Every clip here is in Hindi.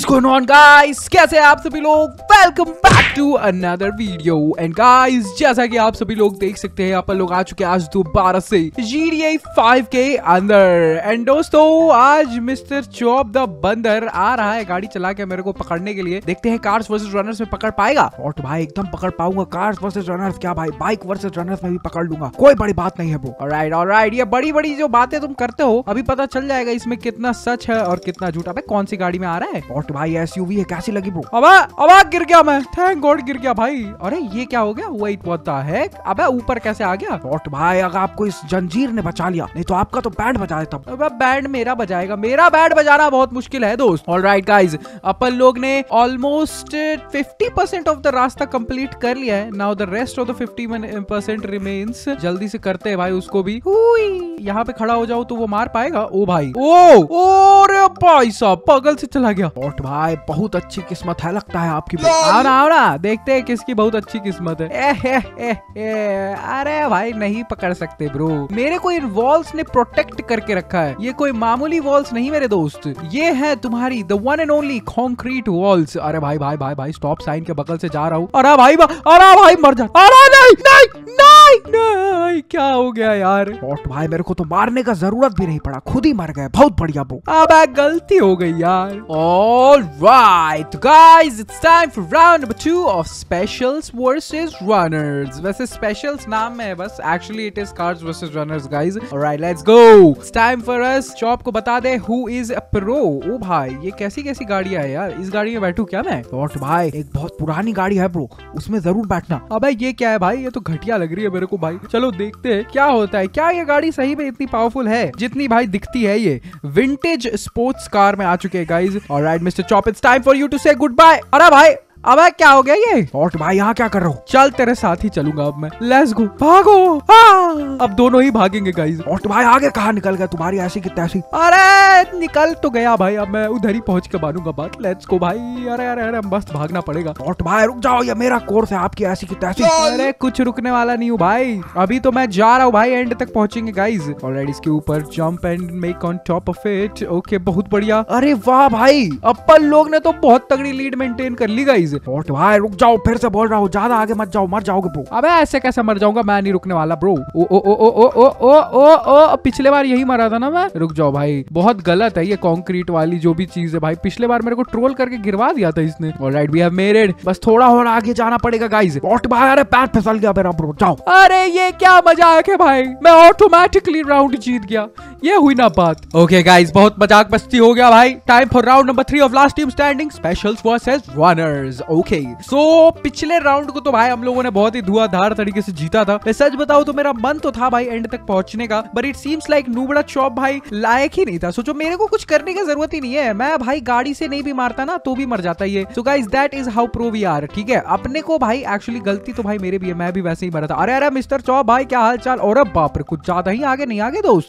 इज़ गोइंग ऑन गाइस कैसे आप सभी लोग? Welcome back to another video and guys जैसा कि आप सभी लोग देख सकते हैं अपन लोग आ चुके हैं आज दोबारा से GTA 5 के अंदर। एंड दोस्तों, आज मिस्टर चौप द बंदर आ रहा है गाड़ी चला के मेरे को पकड़ने के लिए। देखते हैं कार्स वर्सेस रनर्स में पकड़ पाएगा? और तो भाई, एकदम पकड़ पाऊँगा। कार्स वर्सेस रनर्स क्या भाई? बाइक वर्सेस रनर्स में भी पकड़ लूँगा। कोई बड़ी बात नहीं है वो ऑलराइट ऑलराइट ये बड़ी बड़ी जो बातें तुम करते हो, अभी पता चल जाएगा इसमें कितना सच है और कितना झूठा। भाई, कौन सी गाड़ी में आ रहा है? और भाई एसयूवी है कैसी लगी ब्रो अबे अबे गिर गया मैं। थैंक गॉड गिर गया भाई। अरे ये क्या हो गया? वेट व्हाट द हेक अबे ऊपर कैसे आ गया? और भाई अगर आपको इस जंजीर ने बचा लिया नहीं तो आपका तो बैंड बजा देता। अबे बैंड मेरा बजाएगा। मेरा बैंड बजाना बहुत मुश्किल है दोस्त। ऑलराइट गाइस अपन लोग ने ऑलमोस्ट 50% ऑफ़ द रास्ता कंप्लीट कर लिया है। Now the rest of the 50% remains जल्दी से करते हैं भाई उसको भी। हुई। यहाँ पे खड़ा हो जाओ तो वो मार पाएगा। ओ भाई। ओ ओ रे भाई साहब पागल से चला गया। और भाई बहुत अच्छी किस्मत है लगता है आपकी आओ ना आओ ना देखते हैं किसकी बहुत अच्छी किस्मत है। ए, ए, ए, ए, अरे भाई नहीं पकड़ सकते ब्रो। मेरे को इन वॉल्स ने प्रोटेक्ट करके रखा है। ये कोई मामूली वॉल्स नहीं मेरे दोस्त। ये है तुम्हारी the one and only concrete walls अरे भाई भाई भाई भाई स्टॉप साइन के बगल से जा रहा हूँ। अरे भाई अरे भाई मर जा। अरे नहीं नहीं नहीं नहीं क्या हो गया यार? और भाई मेरे को तो मारने का ज़रूरत भी नहीं पड़ा। खुद ही मर गए। बहुत बढ़िया ब्रो। अब गलती हो गई यार। All right guys it's time for round number two of specials versus runners वैसे स्पेशल्स नाम में है, बस actually it is cars versus runners guys alright let's go it's time for us Chop को बता दे हु इज़ अ प्रो ओ भाई, ये कैसी कैसी गाड़ियाँ है यार? इस गाड़ी में बैठू क्या मैं? और भाई, एक बहुत पुरानी गाड़ी है ब्रो उसमें ज़रूर बैठना। अबे ये क्या है भाई? ये तो घटिया लग रही है मेरे को भाई। चलो देखते हैं, क्या होता है? क्या ये गाड़ी सही में इतनी पावरफुल है? जितनी भाई दिखती है ये। विंटेज स्पोर्ट्स कार में आ चुके हैं guys alright mister Chop it's time for you to say goodbye अरे भाई अबे क्या हो गया ये? और भाई यहाँ क्या कर रहा हूँ? चल तेरे साथ ही चलूँगा अब मैं। लेट्स गो भागो। हाँ। अब दोनों ही भागेंगे गाइस और भाई आगे कहाँ निकल गया? तुम्हारी ऐसी की तैसी। अरे निकल तो गया भाई। अब मैं उधर ही पहुँच के मानूँगा बात। लेट्स गो भाई। अरे अरे अरे मस्त भागना पड़ेगा। और भाई रुक जाओ ये मेरा कोर्स है आपकी ऐसी की तैसी। अरे कुछ रुकने वाला नहीं हूँ भाई। अभी तो मैं जा रहा हूँ भाई एंड तक पहुँचेंगे गाइज़ ऑलरेडी इसके ऊपर jump and make on top of it okay बहुत बढ़िया। अरे वाह भाई। अपन लोग ने तो बहुत तगड़ी लीड मेंटेन कर ली गाइज़ गाइस और भाई रुक जाओ फिर से बोल रहा हूँ ज़्यादा आगे मत जाओ मर जाओगे ब्रो अबे ऐसे कैसे मर जाऊँगा मैं नहीं रुकने वाला ब्रो ओ ओ ओ ओ ओ ओ ओ ओ ओ पिछले बार यही मरा था ना मैं रुक जाओ भाई बहुत गलत है ये कॉन्क्रीट वाली जो भी चीज़ है भाई पिछले बार मेरे को ट्रोल करके गिरवा दिया था इसने alright we have made it बस थोड़ा और आगे जाना पड़ेगा गाइस और भाई अरे पैर फिसल गया मेरा ब्रो जाओ अरे ये क्या मज़ाक है भाई मैं ऑटोमेटिकली राउंड जीत गया ये हुई ना बात ओके गाइस बहुत मज़ाक मस्ती हो गया भाई time for round number three of last team standing specials versus runners okay so पिछले राउंड को तो भाई हम लोगों ने बहुत ही धुआंधार तरीके से जीता था। मैं सच बताऊँ तो मेरा मन तो था भाई एंड तक पहुँचने का बट इट सीम्स लाइक नूबड़ा चॉप भाई लायक ही नहीं था। सोचो, मेरे को कुछ करने की ज़रूरत ही नहीं है। मैं भाई गाड़ी से नहीं भी मारता ना तो भी मर जाता ये। So guys that is how pro we are ठीक है? अपने को भाई एक्चुअली गलती तो भाई मेरे भी है, मैं भी वैसे ही मरा था। अरे अरे मिस्टर चौप भाई, क्या हाल चाल और बाप रे, कुछ ज़्यादा ही आगे नहीं आगे दोस्त।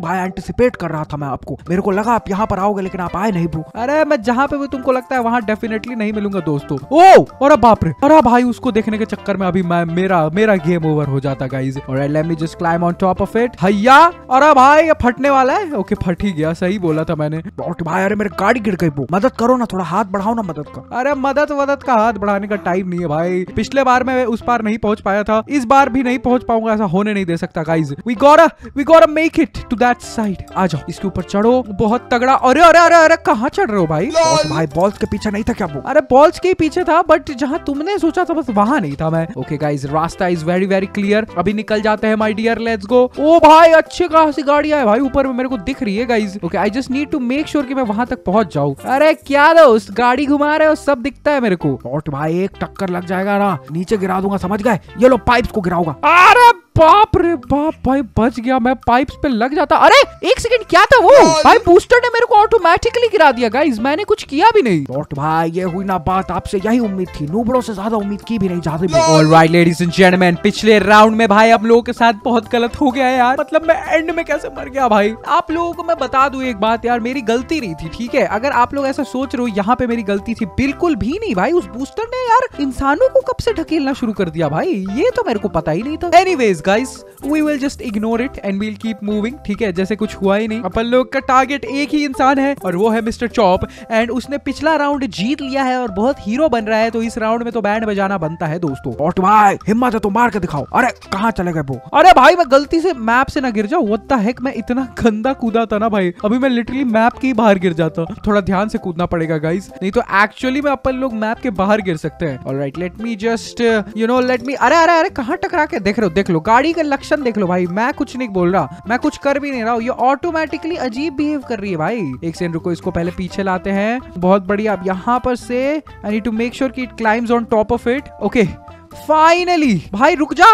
भाई एंटिसिपेट कर रहा था मैं आपको। मेरे को लगा आप यहाँ पर आओगे, लेकिन आप आए नहीं ब्रो अरे, मैं जहाँ पे भी तुमको लगता है, वहाँ डेफिनेटली नहीं मिलूँगा। दोस्तों। ओ अरे बाप रे अरे भाई उसको देखने के चक्कर में अभी मैं मेरा मेरा गेम ओवर हो जाता गाइज़ और let me just climb on top of it हैया अरे भाई ये फटने वाला है? ओके फट ही गया सही बोला था मैंने। भाई अरे मेरी गाड़ी गिर गई मदद करो ना थोड़ा हाथ बढ़ाओ ना मदद का। अरे मदद वदद का हाथ बढ़ाने का टाइम नहीं है भाई। पिछले बार मैं उस पार नहीं पहुँच पाया था इस बार भी नहीं पहुँच पाऊँगा ऐसा होने नहीं दे सकता guys we gonna we gonna make it to that side आ जाओ इसके ऊपर चढ़ो बहुत तगड़ा। अरे अरे अरे अरे कहाँ चढ़ रहे हो भाई? भाई बॉल्स के पीछे नहीं था क्या वो? अरे बॉल्स के पीछे था बट जहाँ तुमने सोचा था बस वहाँ नहीं था मैं। ओके गाइस रास्ता इज़ वेरी वेरी क्लियर अभी निकल जाते हैं माय डियर लेट्स गो ओ भाई, अच्छे खासी गाड़ी है भाई, ऊपर में मेरे को दिख रही है guys okay I just need to make sure की मैं वहाँ तक पहुँच जाऊँ। अरे क्या दोस्त, गाड़ी घुमा रहे हो, सब दिखता है मेरे को। भाई, एक टक्कर लग जाएगा ना। नीचे गिरा दूँगा, समझ गए? ये लो पाइप्स को गिराऊँगा। अरे बाप रे बाप भाई बच गया मैं पाइप्स पे लग जाता। अरे एक सेकंड क्या था वो? भाई। बूस्टर ने मेरे को ऑटोमेटिकली गिरा दिया गाइस मैंने कुछ किया भी नहीं। और भाई ये हुई ना बात आपसे यही उम्मीद थी। नूबड़ों से ज़्यादा उम्मीद की भी नहीं जाती ऑलराइट लेडीज़ एंड जेंटलमैन पिछले राउंड में भाई आप लोगों के साथ बहुत गलत हो गया यार। मतलब मैं एंड में कैसे मर गया भाई? आप लोगों को मैं बता दूँ एक बात यार मेरी गलती नहीं थी ठीक है? अगर आप लोग ऐसा सोच रहे हो यहाँ पे मेरी गलती थी बिल्कुल भी नहीं भाई। उस बूस्टर ने यार इंसानों को कब से ढकेलना शुरू कर दिया भाई? ये तो मेरे को पता ही नहीं था। Anyways guys we will just ignore it and we'll keep moving ठीक है? जैसे कुछ हुआ ही नहीं। अपन लोग का टारगेट एक ही इंसान है और वो है मिस्टर चॉप एंड उसने पिछला राउंड जीत लिया है और बहुत हीरो बन रहा है तो इस राउंड में तो बैंड बजाना बनता है दोस्तों। और हिम्मत है तो मार के दिखाओ। अरे कहाँ चले गए वो? अरे भाई मैं गलती से मैप से ना गिर जाऊँ। द हेक मैं इतना गंदा कूदा था ना भाई। अभी मैं लिटरली मैप के ही बाहर गिर जाता थोड़ा ध्यान से कूदना पड़ेगा गाइस नहीं तो एक्चुअली में अपन लोग मैप के बाहर गिर सकते हैं। Alright let me just you know let me अरे अरे अरे कहाँ टकरा के देख रहे हो देख लो। गाड़ी का लक्षण देख लो भाई। मैं कुछ नहीं बोल रहा। मैं कुछ कर भी नहीं रहा हूँ। ये ऑटोमेटिकली अजीब बिहेव कर रही है भाई। एक सेकंड रुको, इसको पहले पीछे लाते हैं। बहुत बढ़िया। अब यहाँ पर से I need to make sure की it climbs on top of it okay finally भाई, रुक जा।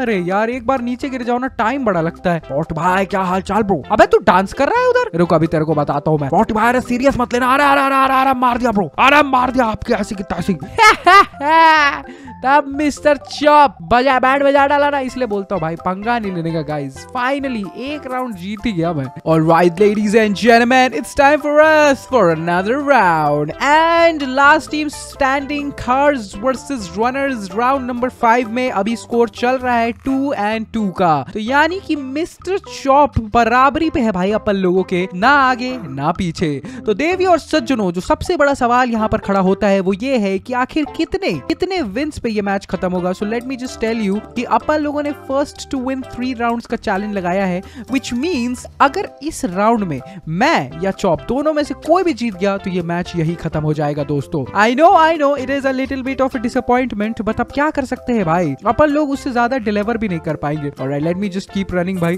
अरे यार, एक बार नीचे गिर जाओ ना टाइम बड़ा लगता है। और भाई, क्या हाल चाल ब्रो अबे, तू डांस कर रहा है उधर? रुक, अभी तेरे को बताता हूँ मैं। और भाई, अरे सीरियस मत लेना। अरे अरे अरे अरे मार दिया ब्रो अरे, मार दिया आपके ऐसी की तैसी। तब मिस्टर चॉप बजा बैंड बजा डाला ना, इसलिए बोलता हूँ भाई, पंगा नहीं लेने का गाइस फाइनली एक राउंड जीत ही गया मैं। All right ladies and gentleman it's time for us for another round and last team standing cars versus runners round number five में अभी स्कोर चल रहा है टू एंड टू का। तो यानी कि मिस्टर चॉप बराबरी पे है भाई अपन लोगों के, ना आगे, ना पीछे। तो देवी और सज्जनों, जो सबसे बड़ा सवाल यहाँ पर खड़ा होता है वो ये है कि आखिर कितने कितने विंस पे ये मैच खत्म होगा? So let me just tell you कि अपन लोगों ने first to win three rounds का चैलेंज लगाया है विच मींस अगर इस राउंड में मैं या चॉप दोनों में से कोई भी जीत गया तो ये मैच यही खत्म हो जाएगा दोस्तों। I know I know it is a little bit of disappointment but अब क्या कर सकते हैं भाई? अपन लोग उससे ज़्यादा डिलीवर भी नहीं कर पाएँगे। और let me just keep running भाई।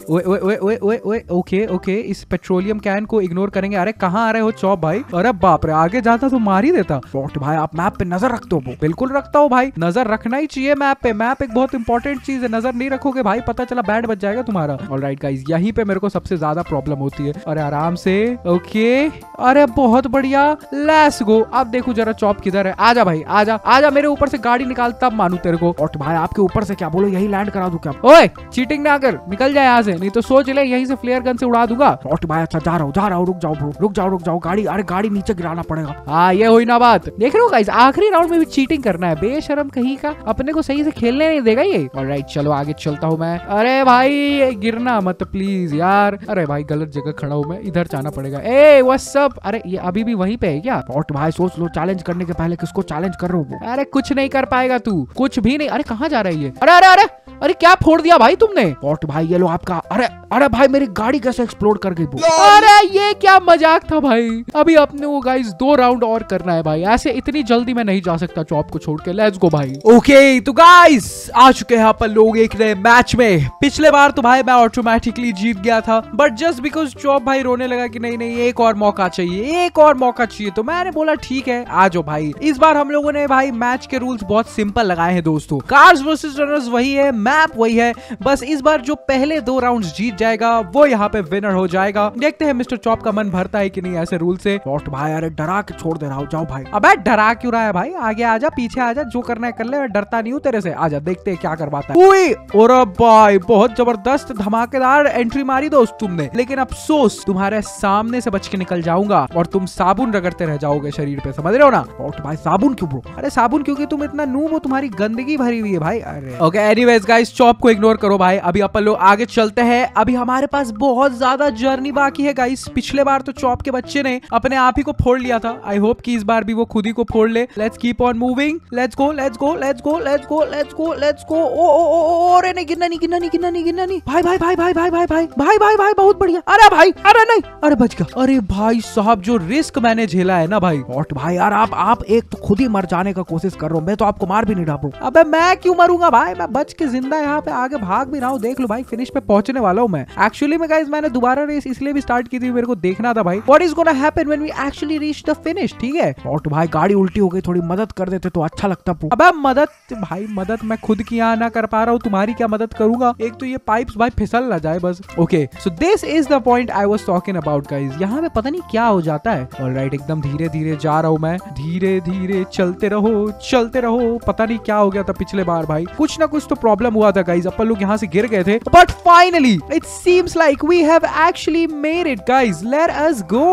ओके ओके इस पेट्रोलियम कैन को इग्नोर करेंगे। अरे, कहाँ आ रहे हो, चौप भाई? अरे, बाप रे, आगे जाता तो मार ही देता। भाई, आप मैप पे नज़र रखते हो बिल्कुल रखता हो भाई। नज़र रखना ही चाहिए मैप पे। मैप एक बहुत इंपॉर्टेंट चीज़ है। नज़र नहीं रखोगे भाई, पता चला बैंड बच जाएगा तुम्हारा। ऑल राइट गाइज़ यहीं पे मेरे को सबसे ज़्यादा प्रॉब्लम होती है। अरे, आराम से। ओके अरे, बहुत बढ़िया। लेट्स गो अब देखो जरा चौप किधर है। आजा भाई, आजा। आजा, मेरे ऊपर से गाड़ी निकाल, तब मानू। तेरे को। और भाई, आपके ऊपर से क्या बोलो? यही लैंड करा दू क्या? ओए चीटिंग ना कर। निकल जाए यहाँ से, नहीं तो सोच ले, यहीं से फ्लेयर गन से उड़ा दूँगा। और भाई अच्छा जा रहा हूँ, जा रहा हूँ, रुक जाओ रुक जाओ रुक जाओ। गाड़ी, अरे, गाड़ी नीचे गिराना पड़ेगा। हाँ ये हुई ना बात। देख रहे हो गाइस आखिरी राउंड में भी चीटिंग करना है। बेशरम कहीं का अपने को सही से खेलने नहीं देगा ये। और राइट चलो, आगे चलता हूँ मैं। अरे भाई, गिरना मत प्लीज़ यार। अरे भाई, गलत जगह खड़ा हूँ मैं। इधर जाना पड़ेगा। ए व्हाट्सअप अरे, ये अभी भी वहीं पे है क्या? और भाई, सोच लो चैलेंज करने के पहले किसको चैलेंज कर रहे हो अरे, कुछ नहीं कर पाएगा तू। कुछ भी नहीं। अरे कहाँ जा रही है अरे अरे अरे अरे क्या फोड़ दिया भाई तुमने? और भाई ये लो आपका। अरे अरे भाई मेरी गाड़ी कैसे एक्सप्लोड कर गई अरे ये क्या मज़ाक था भाई? अभी अपने वो गाइस दो राउंड और करना है भाई। ऐसे इतनी जल्दी मैं नहीं जा सकता चॉप को छोड़ के। लेट्स गो भाई। ओके तो गाइस आ चुके हैं अपन लोग एक नए मैच में। पिछले बार तो भाई मैं ऑटोमेटिकली जीत गया था बट जस्ट बिकॉज़ चॉप भाई रोने लगा की नहीं नहीं एक और मौका चाहिए एक और मौका चाहिए तो मैंने बोला ठीक है आ जाओ भाई। इस बार हम लोगों ने भाई मैच के रूल्स बहुत सिंपल लगाए हैं दोस्तों। कार्स वर्सेस रनर्स वही है मैप वही है। बस इस बार जो पहले दो राउंड जीत जाएगा वो यहाँ पे विनर हो जाएगा। देखते हैं मिस्टर चॉप का मन भरता है कि नहीं ऐसे रूल से। और भाई अरे डरा के छोड़ दे रहा हूँ जाओ भाई। अबे डरा क्यों रहा है भाई? आगे आजा पीछे आजा जो करना है कर ले डरता नहीं हूँ तेरे से। आजा देखते हैं क्या करवाता है। और भाई बहुत ज़बरदस्त धमाकेदार एंट्री मारी दोस्त तुमने। लेकिन अफसोस तुम्हारे सामने से बच के निकल जाऊँगा। और तुम साबुन रगड़ते रह जाओगे शरीर पे समझ रहे हो ना? और भाई साबुन क्यों ब्रो अरे साबुन क्योंकि तुम इतना नूब हो तुम्हारी गंदगी भरी हुई है भाई अरे ओके एनीवेज गाइस चॉप को इग्नोर करो भाई अभी अपन लोग आगे चलते हैं अभी हमारे पास बहुत ज़्यादा जर्नी बाकी है गाइस पिछले बार तो चॉप के बच्चे ने अपने आप ही को फोड़ लिया था आई होप कि इस बार भी वो खुद ही को फोड़ ले let's keep on moving let's go let's go let's go let's go let's go let's go ओ ओ ओ अरे नहीं गिरना नहीं गिरना नहीं गिरना नहीं गिरना नहीं भाई भाई भाई भाई भाई भाई भाई भाई भाई भाई बहुत बढ़िया अरे भाई अरे नहीं अरे बच गया अरे भाई साहब जो रिस्क मैंने झेला है ना भाई और भाई यार आप आप एक तो खुद ही मर जाने का कोशिश कर रहा हूँ मैं तो आपको मार भी नहीं रहा अबे मैं क्यों मरूँगा भाई? मैं बच के ज़िंदा यहाँ पे, आगे भाग भी रहा हूँ, देख लो भाई फिनिश पे पहुँचने वाला हूँ मैं। एक्चुअली में गाइस मैंने दोबारा रेस इसलिए भी स्टार्ट की थी, मेरे को देखना था भाई। What is gonna happen we actually reach the finish ठीक है? और भाई, गाड़ी उल्टी हो गई, थोड़ी मदद कर देते तो अच्छा लगता अबे मदद, भाई, मदद मैं खुद की यहाँ ना कर पा रहा हूँ, तुम्हारी क्या मदद करूँगा? एक तो ये पाइप भाई फिसल ना जाए बस। Okay so this is the point I was talking about guys यहाँ पे पता नहीं क्या हो जाता है। ऑलराइट एकदम धीरे धीरे जा रहा हूँ मैं। धीरे धीरे चलते रहो चलते रहो, पता नहीं क्या हो गया था पिछले बार भाई। कुछ ना कुछ तो प्रॉब्लम हुआ था गाइस अपन लोग यहाँ से गिर गए थे। But finally it seems like we have actually made it, guys. Let us go.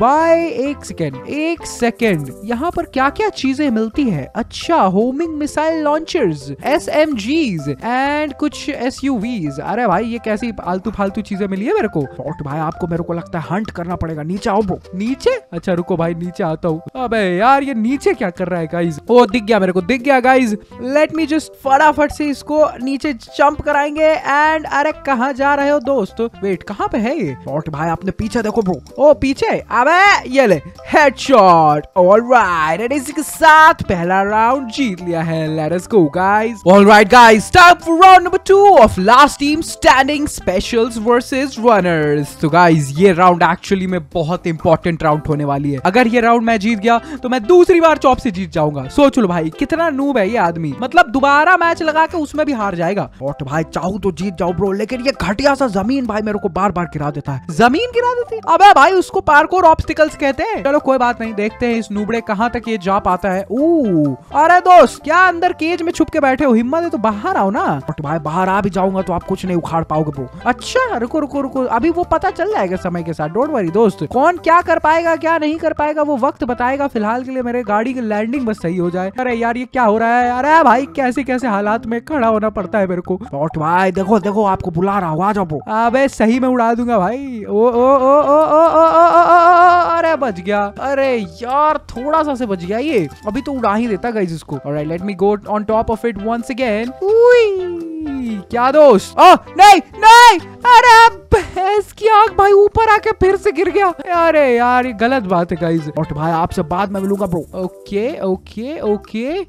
Bye. एक सेकेंड एक सेकेंड यहाँ पर क्या क्या चीज़ें मिलती है? अच्छा homing missile launchers S M Gs and कुछ एस यू वीज अरे भाई ये कैसी आलतू फालतू चीज़ें मिली है मेरे को? और भाई आपको मेरे को लगता है हंट करना पड़ेगा। नीचे आओ ब्रो नीचे? अच्छा रुको भाई नीचे आता हूँ। अबे यार ये नीचे क्या कर रहा है गाइज़ ओ दिख गया मेरे को दिख गया गाइज़ लेट मी जस्ट फटाफट से इसको नीचे जंप कराएँगे एंड अरे कहाँ जा रहे हो दोस्त? वेट कहाँ पे है ये? और भाई, आपने पीछे देखो ब्रो ओ, पीछे। अबे ये ले। हेडशॉट ऑलराइट एंड इसी के साथ पहला राउंड जीत लिया है। Let us go guys alright guys time for round number 2 of last team standing specials versus runners तो गाइस ये राउंड एक्चुअली में बहुत इंपॉर्टेंट राउंड होने वाली है। अगर ये राउंड मैं जीत गया तो मैं दूसरी बार चॉप से जीत जाऊँगा। सोच लो भाई, कितना नूब है ये आदमी। मतलब दोबारा मैच लगा के उसमें भी हार जाएगा। और भाई, चाहूँ तो जीत जाओ ब्रो, लेकिन ये घटिया सा ज़मीन भाई मेरे को बार बार गिरा देता है। ज़मीन गिरा देती अबे भाई, उसको पार्कोर ऑब्स्टिकल्स कहते हैं। चलो कोई बात नहीं, देखते हैं इस नूबड़े कहाँ तक ये जा पाता है। अरे दोस्त, क्या अंदर केज में छुप के बैठे हो? हिम्मत है तो बाहर आओ ना। बट भाई, बाहर आ भी जाऊँगा तो आप कुछ नहीं उखाड़ पाओगे ब्रो। अच्छा रुको रुको रुको, अभी वो पता चल जाएगा समय के साथ। डोंट वरी दोस्त, कौन क्या कर पाएगा, क्या नहीं कर पाएगा, वो वक्त बताएगा। फ़िलहाल के लिए मेरे गाड़ी की लैंडिंग बस सही हो जाए। अरे यार, ये क्या हो रहा है अरे भाई कैसे कैसे हालात में खड़ा होना पड़ता है मेरे को उठ भाई देखो देखो आपको बुला रहा हूँ आ जाओ अबे सही में उड़ा दूँगा भाई ओ ओ ओ ओ ओ ओ ओ अरे बच गया अरे यार थोड़ा सा से बच गया ये अभी तो उड़ा ही देता गाइस इसको alright let me go on top of it once again उई क्या दोस्त ओ नहीं नहीं अरे भैंस की आँख भाई ऊपर आके फिर से गिर गया। अरे यार, ये गलत बात है गाइस और भाई आपसे बाद में मिलूँगा bro okay okay okay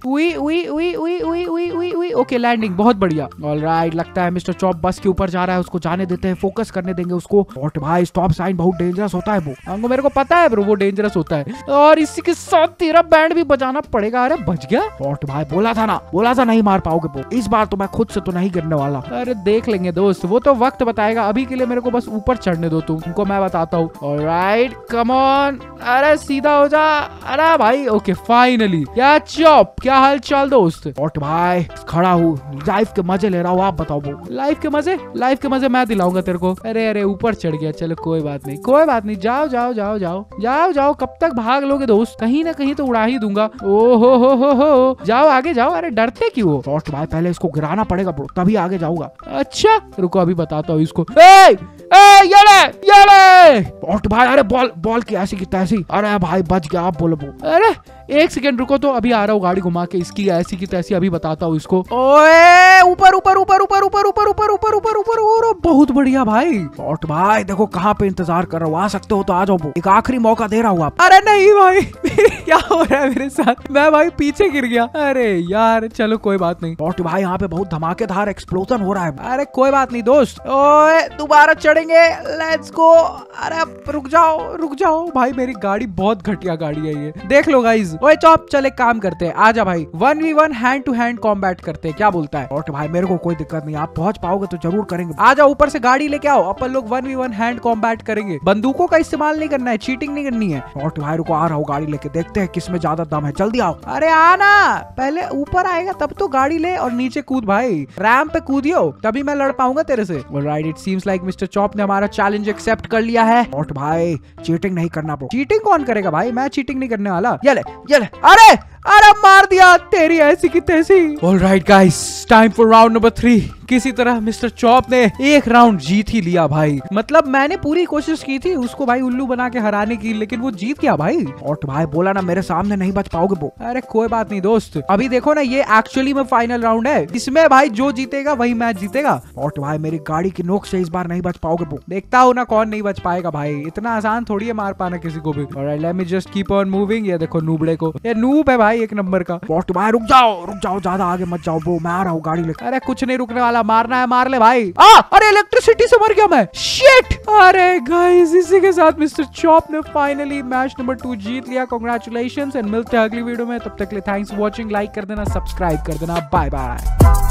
okay landing बहुत बढ़िया. ऑलराइट लगता है मिस्टर चॉप बस के ऊपर जा रहा है, उसको जाने देते हैं फोकस करने देंगे उसको. और भाई स्टॉप साइन बहुत डेंजरस होता है वो हमको मेरे को पता है ब्रो वो डेंजरस होता है. और इसी के साथ तेरा बैंड भी बजाना पड़ेगा. अरे बच गया? और भाई, बोला था ना, बोला था नहीं मार पाओगे इस बार तो मैं खुद से तो नहीं गिरने वाला. अरे, देख लेंगे, दोस्त. वो तो वक्त बताएगा. अभी के लिए मेरे को बस ऊपर चढ़ने दो तुम उनको मैं बताता हूँ। ऑलराइट कम अरे, सीधा हो जा। अरे भाई ओके फाइनली क्या चॉप, क्या हाल चाल दोस्त? और भाई खड़ा हूँ। लाइफ के मज़े ले रहा हूँ, आप बताओ लाइफ के मज़े? लाइफ के मज़े मैं दिलाऊँगा तेरे को। अरे अरे, ऊपर चढ़ गया। चलो, कोई बात नहीं, कोई बात नहीं। जाओ जाओ जाओ जाओ। जाओ जाओ, कब तक भाग लोगे दोस्त? कहीं ना कहीं तो उड़ा ही दूँगा। ओ हो हो हो। हो जाओ, आगे जाओ। अरे, डरते क्यों और भाई पहले इसको गिराना पड़ेगा, तभी आगे जाऊँगा। अच्छा रुको, अभी बताता हूँ इसको। ए ए ये ले ये ले। अरे बॉल बॉल की ऐसी की तैसी। अरे भाई बच गया आप बोलो। अरे एक सेकेंड रुको तो अभी आ रहा हूँ गाड़ी घुमा के इसकी ऐसी की तैसी अभी बताता हूँ इसको ओए ऊपर ऊपर ऊपर ऊपर ऊपर ऊपर ऊपर ऊपर ऊपर ऊपर और बहुत बढ़िया भाई और भाई देखो कहाँ पे इंतज़ार कर रहा हूँ आ सकते हो तो आ जाओ एक आखिरी मौका दे रहा हूँ आप अरे नहीं भाई क्या हो रहा है मेरे साथ मैं भाई पीछे गिर गया अरे यार चलो कोई बात नहीं और भाई यहाँ पे बहुत धमाकेदार एक्सप्लोजन हो रहा है अरे कोई बात नहीं दोस्त ओए दोबारा चढ़ेंगे लेट्स गो अरे रुक जाओ रुक जाओ भाई मेरी गाड़ी बहुत घटिया गाड़ी है ये देख लो गाइज़ ओए, चॉप, चल काम करते हैं। आजा भाई। One v one hand to hand combat करते हैं। क्या बोलता है? और भाई, मेरे को कोई दिक्कत नहीं। आप पहुँच पाओगे तो ज़रूर करेंगे। आजा, ऊपर से गाड़ी लेके आओ। अपन लोग one v one hand combat करेंगे। बंदूकों का इस्तेमाल नहीं करना है चीटिंग नहीं करनी है। और भाई, रुको, आ रहा हूँ गाड़ी लेके। देखते हैं किसमें ज़्यादा दम है। जल्दी आओ। अरे आना पहले ऊपर आएगा, तब तो गाड़ी ले और नीचे कूद भाई। रैम पे कूदियो, तभी मैं लड़ पाऊँगा तेरे से। Right it seems like mister Chop ने हमारा चैलेंज एक्सेप्ट कर लिया है। और भाई चीटिंग नहीं करना चीटिंग कौन करेगा भाई? मैं चीटिंग नहीं करने वाला। ये ले अरे अरे मार दिया तेरी ऐसी की तैसी। Alright guys time for round number three किसी तरह मिस्टर चॉप ने एक राउंड जीत ही लिया भाई। मतलब मैंने पूरी कोशिश की थी उसको भाई उल्लू बना के हराने की, लेकिन वो जीत गया भाई। और भाई बोला ना, मेरे सामने नहीं बच पाओगे वो। अरे कोई बात नहीं दोस्त। अभी देखो ना, ये एक्चुअली में फाइनल राउंड है। इसमें भाई जो जीतेगा, वही मैच जीतेगा। और भाई मेरी गाड़ी की नोक से इस बार नहीं बच पाओगे वो। देखता हो ना कौन नहीं बच पाएगा भाई। इतना आसान थोड़ी है मार पाना किसी को भी। और let me just keep on moving ये देखो नूबड़े को। ये नूब है भाई एक नंबर का। और भाई रुक जाओ रुक जाओ, ज़्यादा आगे मत जाओ वो, मैं आ रहा हूँ गाड़ी लेकर अरे कुछ नहीं, रुकने वाला मारना है, मार ले भाई। आ, अरे इलेक्ट्रिसिटी से मर गया मैं। शिट अरे गाइस इसी के साथ मिस्टर चॉप ने फाइनली मैच नंबर टू जीत लिया। कॉन्ग्रेचुलेशन एंड मिलते हैं अगली वीडियो में। तब तक के लिए थैंक्स वॉचिंग लाइक कर देना सब्सक्राइब कर देना। Bye bye